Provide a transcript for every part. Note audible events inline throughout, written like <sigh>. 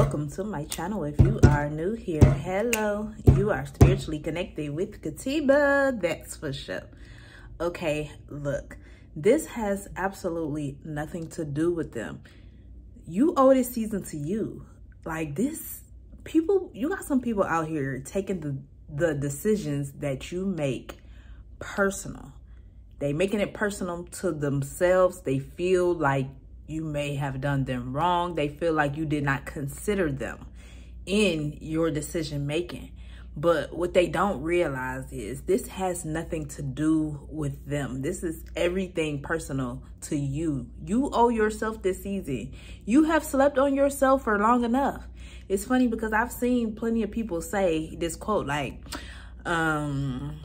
welcome to my channel. If you are new here hello. You are spiritually connected with katiba that's for sure. Okay look this has absolutely nothing to do with them. You owe this season to you. Like this people you got some people out here taking the the decisions that you make personal. They making it personal to themselves. They feel like you may have done them wrong. They feel like you did not consider them in your decision making. But what they don't realize is this has nothing to do with them. This is everything personal to you. You owe yourself this season. You have slept on yourself for long enough. It's funny because I've seen plenty of people say this quote like, um,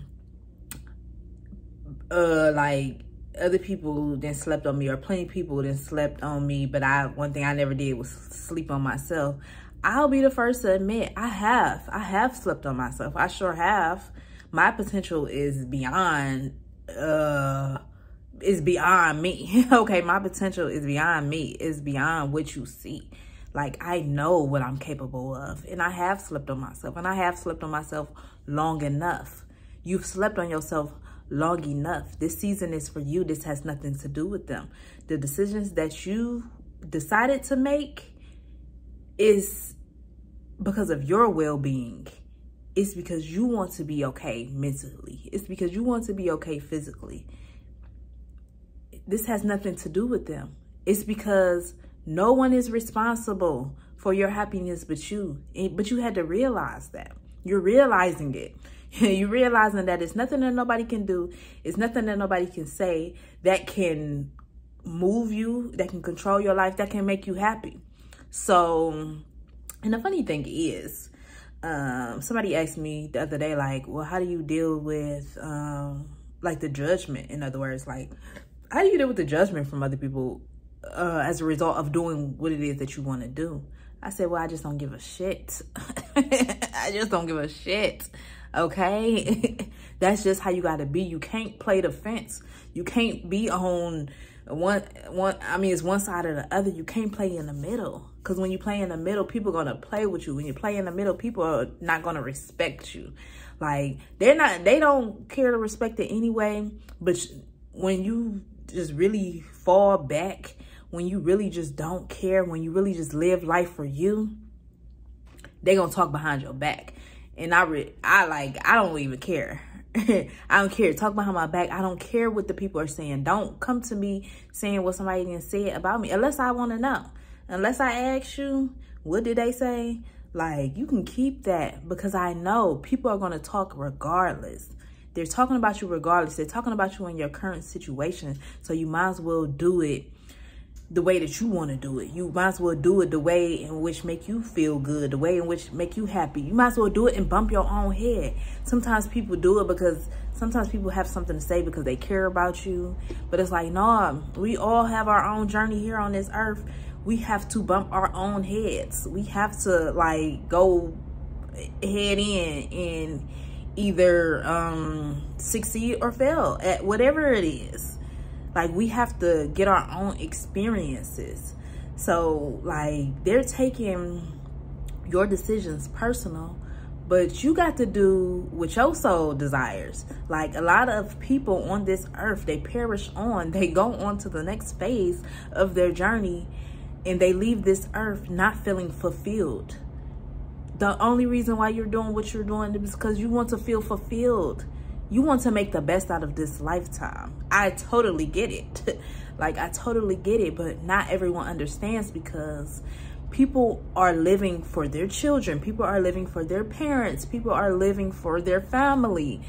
uh, like other people then slept on me or plenty people then slept on me but i one thing i never did was sleep on myself. I'll be the first to admit i have i have slept on myself. I sure have. My potential is beyond uh is beyond me. <laughs> Okay my potential is beyond me. Is beyond what you see. Like i know what i'm capable of and i have slept on myself and i have slept on myself long enough. You've slept on yourself long enough. This season is for you. This has nothing to do with them. The decisions that you decided to make is because of your well-being. It's because you want to be okay mentally. It's because you want to be okay physically. This has nothing to do with them. It's because no one is responsible for your happiness but you. But you had to realize that. You're realizing it. <laughs> you realizing that it's nothing that nobody can do. It's nothing that nobody can say that can move you, that can control your life, that can make you happy. So, and the funny thing is, um, somebody asked me the other day, like, well, how do you deal with, um, like the judgment? In other words, like, how do you deal with the judgment from other people uh, as a result of doing what it is that you want to do? I said, well, I just don't give a shit. <laughs> I just don't give a shit okay? <laughs> That's just how you got to be. You can't play the fence. You can't be on one, one. I mean, it's one side or the other. You can't play in the middle. Because when you play in the middle, people going to play with you. When you play in the middle, people are not going to respect you. Like, they're not, they don't care to respect it anyway. But when you just really fall back, when you really just don't care, when you really just live life for you, they're going to talk behind your back and I re I like I don't even care. <laughs> I don't care. Talk behind my back. I don't care what the people are saying. Don't come to me saying what somebody didn't say about me unless I want to know. Unless I ask you, what did they say? Like, you can keep that because I know people are going to talk regardless. They're talking about you regardless. They're talking about you in your current situation. So you might as well do it the way that you want to do it. You might as well do it the way in which make you feel good, the way in which make you happy. You might as well do it and bump your own head. Sometimes people do it because sometimes people have something to say because they care about you. But it's like, no, we all have our own journey here on this earth. We have to bump our own heads. We have to like go head in and either um, succeed or fail at whatever it is. Like we have to get our own experiences. So like they're taking your decisions personal, but you got to do what your soul desires. Like a lot of people on this earth, they perish on, <laughs> they go on to the next phase of their journey and they leave this earth not feeling fulfilled. The only reason why you're doing what you're doing is because you want to feel fulfilled you want to make the best out of this lifetime. I totally get it. <laughs> like, I totally get it, but not everyone understands because people are living for their children. People are living for their parents. People are living for their family.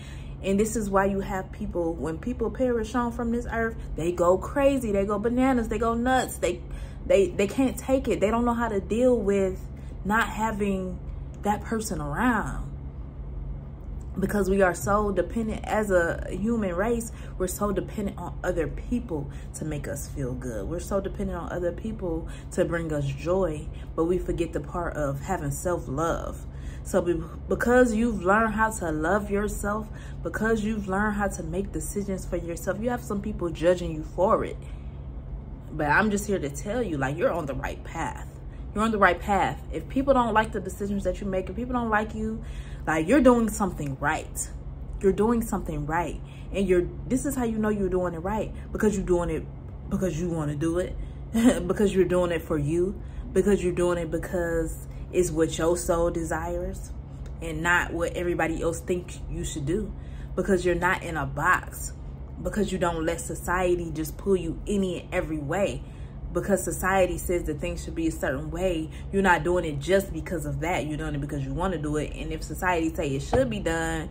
And this is why you have people, when people perish on from this earth, they go crazy. They go bananas. They go nuts. They, they, they can't take it. They don't know how to deal with not having that person around because we are so dependent as a human race we're so dependent on other people to make us feel good. We're so dependent on other people to bring us joy but we forget the part of having self-love. So because you've learned how to love yourself because you've learned how to make decisions for yourself you have some people judging you for it. But i'm just here to tell you like you're on the right path you're on the right path. If people don't like the decisions that you make, if people don't like you, like you're doing something right. You're doing something right. And you're this is how you know you're doing it right. Because you're doing it because you want to do it. <laughs> because you're doing it for you. Because you're doing it because it's what your soul desires and not what everybody else thinks you should do. Because you're not in a box. Because you don't let society just pull you any and every way because society says that things should be a certain way, you're not doing it just because of that. You're doing it because you want to do it. And if society say it should be done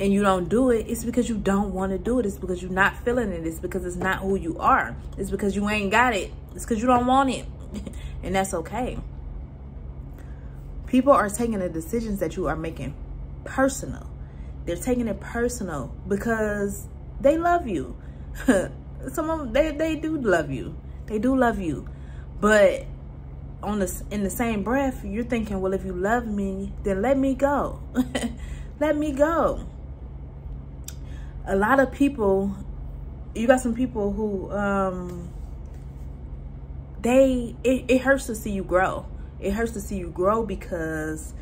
and you don't do it, it's because you don't want to do it. It's because you're not feeling it. It's because it's not who you are. It's because you ain't got it. It's because you don't want it. <laughs> and that's okay. People are taking the decisions that you are making personal. They're taking it personal because they love you. <laughs> Some of them, they, they do love you. They do love you. But on the in the same breath, you're thinking, well, if you love me, then let me go. <laughs> let me go. A lot of people, you got some people who um they it, it hurts to see you grow. It hurts to see you grow because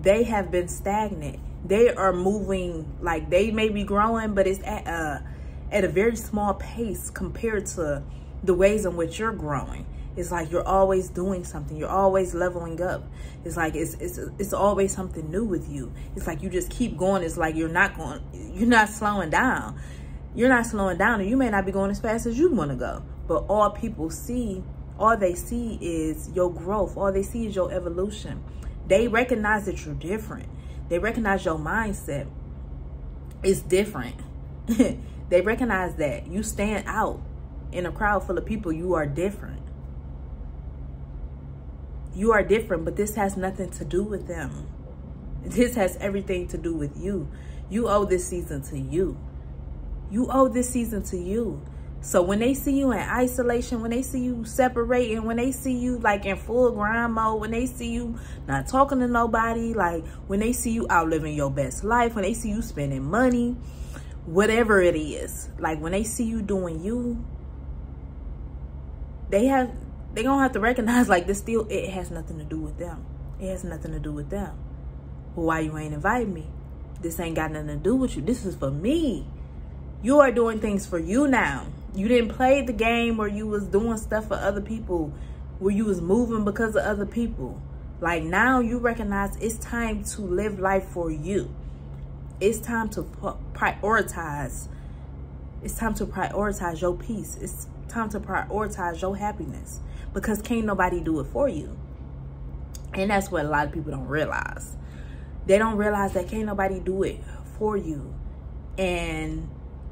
they have been stagnant. They are moving like they may be growing, but it's at a at a very small pace compared to the ways in which you're growing. It's like you're always doing something. You're always leveling up. It's like it's it's it's always something new with you. It's like you just keep going. It's like you're not going. You're not slowing down. You're not slowing down, and you may not be going as fast as you want to go. But all people see, all they see is your growth. All they see is your evolution. They recognize that you're different. They recognize your mindset is different. <laughs> they recognize that you stand out in a crowd full of people, you are different. You are different, but this has nothing to do with them. This has everything to do with you. You owe this season to you. You owe this season to you. So when they see you in isolation, when they see you separating, when they see you like in full grind mode, when they see you not talking to nobody, like when they see you out living your best life, when they see you spending money, whatever it is, like when they see you doing you, they have they gonna have to recognize like this still it has nothing to do with them. It has nothing to do with them. Well, why you ain't invite me? This ain't got nothing to do with you. This is for me. You are doing things for you now. You didn't play the game where you was doing stuff for other people, where you was moving because of other people. Like now you recognize it's time to live life for you. It's time to prioritize. It's time to prioritize your peace. It's time to prioritize your happiness because can't nobody do it for you. And that's what a lot of people don't realize. They don't realize that can't nobody do it for you. And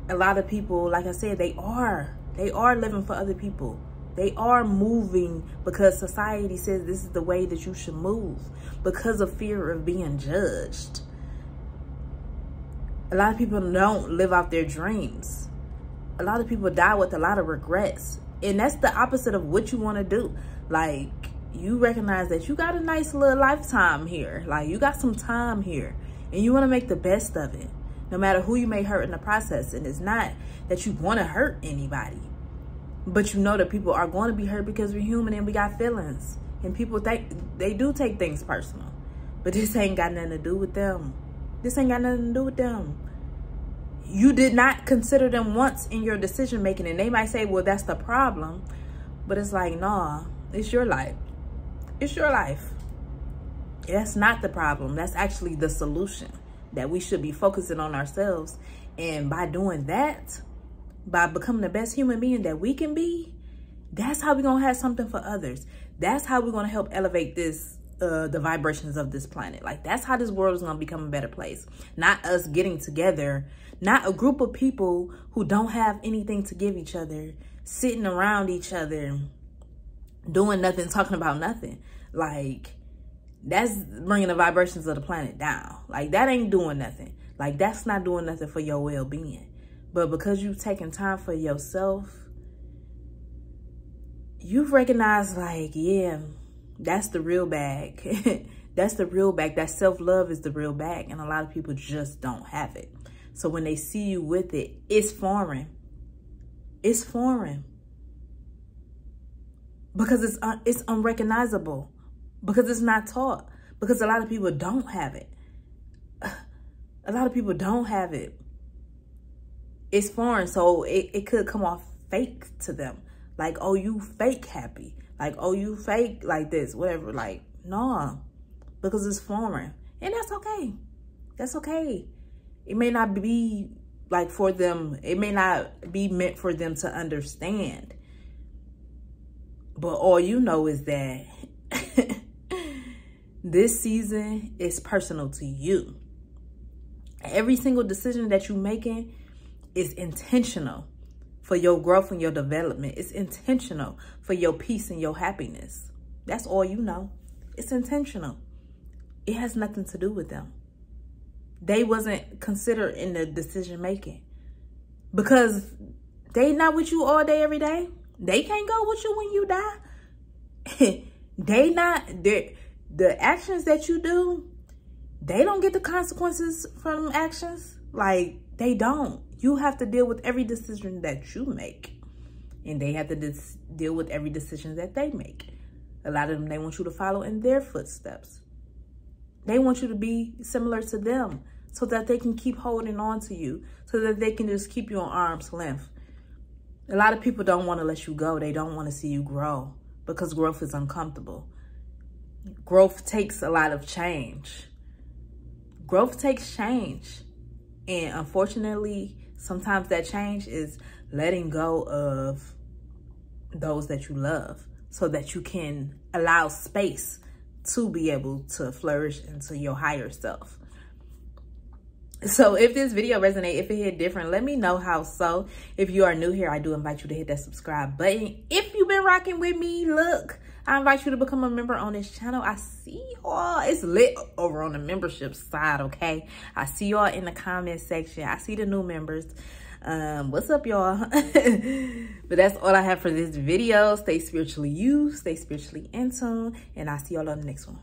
a lot of people, like I said, they are. They are living for other people. They are moving because society says this is the way that you should move because of fear of being judged. A lot of people don't live out their dreams a lot of people die with a lot of regrets. And that's the opposite of what you want to do. Like, you recognize that you got a nice little lifetime here. Like, you got some time here. And you want to make the best of it. No matter who you may hurt in the process. And it's not that you want to hurt anybody. But you know that people are going to be hurt because we're human and we got feelings. And people think they do take things personal. But this ain't got nothing to do with them. This ain't got nothing to do with them you did not consider them once in your decision making and they might say well that's the problem. But it's like nah it's your life. It's your life. That's not the problem. That's actually the solution that we should be focusing on ourselves. And by doing that by becoming the best human being that we can be that's how we're gonna have something for others. That's how we're gonna help elevate this uh, the vibrations of this planet. Like that's how this world is to become a better place. Not us getting together, not a group of people who don't have anything to give each other, sitting around each other, doing nothing, talking about nothing. Like that's bringing the vibrations of the planet down. Like that ain't doing nothing. Like that's not doing nothing for your well-being. But because you've taken time for yourself, you've recognized like, yeah, that's the real bag. <laughs> that's the real bag. That self-love is the real bag. And a lot of people just don't have it. So when they see you with it, it's foreign. It's foreign. because it's uh, it's unrecognizable. Because it's not taught. Because a lot of people don't have it. <sighs> A lot of people don't have it. It's foreign. So it, it could come off fake to them. Like oh you fake happy. Like oh you fake like this whatever. Like no because it's foreign. And that's okay. That's okay it may not be like for them it may not be meant for them to understand but all you know is that <laughs> this season is personal to you. Every single decision that you're making is intentional for your growth and your development. It's intentional for your peace and your happiness. That's all you know. It's intentional. It has nothing to do with them. They wasn't considered in the decision making because they not with you all day, every day. They can't go with you when you die. <laughs> they not the actions that you do, they don't get the consequences from actions. Like they don't. You have to deal with every decision that you make. And they have to deal with every decision that they make. A lot of them, they want you to follow in their footsteps. They want you to be similar to them so that they can keep holding on to you, so that they can just keep you on arm's length. A lot of people don't want to let you go. They don't want to see you grow because growth is uncomfortable. Growth takes a lot of change. Growth takes change. And unfortunately, sometimes that change is letting go of those that you love so that you can allow space to be able to flourish into your higher self. So if this video resonate, if it hit different, let me know how so. If you are new here, I do invite you to hit that subscribe button. If you've been rocking with me, look, I invite you to become a member on this channel. I see y'all. It's lit over on the membership side, okay? I see y'all in the comment section. I see the new members. Um, what's up, y'all? <laughs> but that's all I have for this video. Stay spiritually you, stay spiritually in tune, and I'll see y'all on the next one.